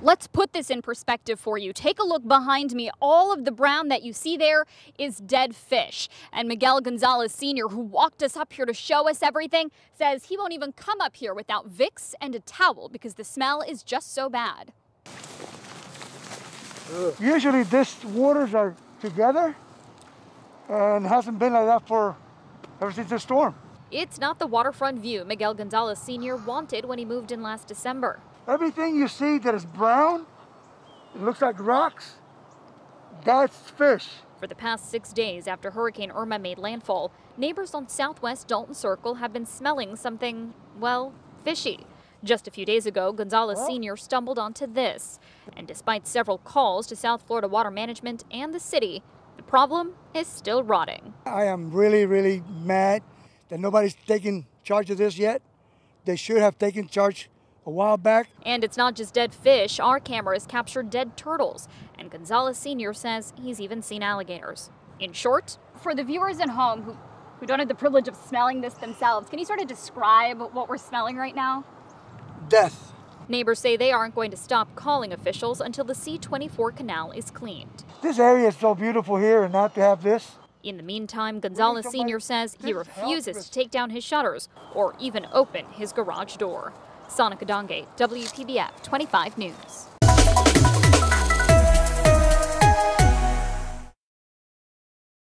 Let's put this in perspective for you. Take a look behind me. All of the brown that you see there is dead fish. And Miguel Gonzalez Sr., who walked us up here to show us everything, says he won't even come up here without Vicks and a towel because the smell is just so bad. Usually these waters are together and hasn't been like that for ever since the storm. It's not the waterfront view Miguel Gonzalez Sr. wanted when he moved in last December. Everything you see that is brown, it looks like rocks, that's fish. For the past six days after Hurricane Irma made landfall, neighbors on southwest Dalton Circle have been smelling something, well, fishy. Just a few days ago, Gonzalez Well- Sr. stumbled onto this. And despite several calls to South Florida Water Management and the city, the problem is still rotting. I am really, really mad that nobody's taking charge of this yet. They should have taken charge a while back. And it's not just dead fish, our cameras captured dead turtles. And Gonzalez Sr. says he's even seen alligators. In short, for the viewers at home who, who don't have the privilege of smelling this themselves, can you sort of describe what we're smelling right now? Death. Neighbors say they aren't going to stop calling officials until the C24 canal is cleaned. This area is so beautiful here and not to have this. In the meantime, Gonzalez Sr. says he refuses to take down his shutters or even open his garage door. Sonica Donge, WPBF 25 News.